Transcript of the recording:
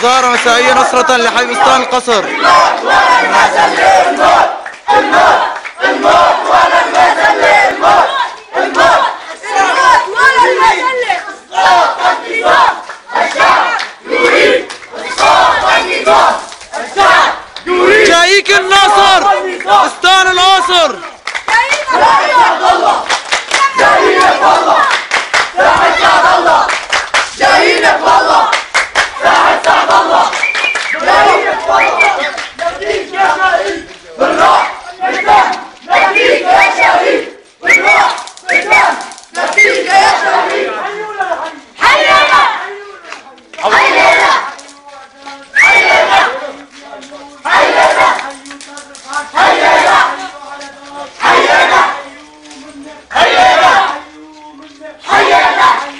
أحزار مسائية نصرة لحي بستان القصر الموت النظام الشعب يريد إسقاط النظام الشعب يريد النصر بستان القصر 好运来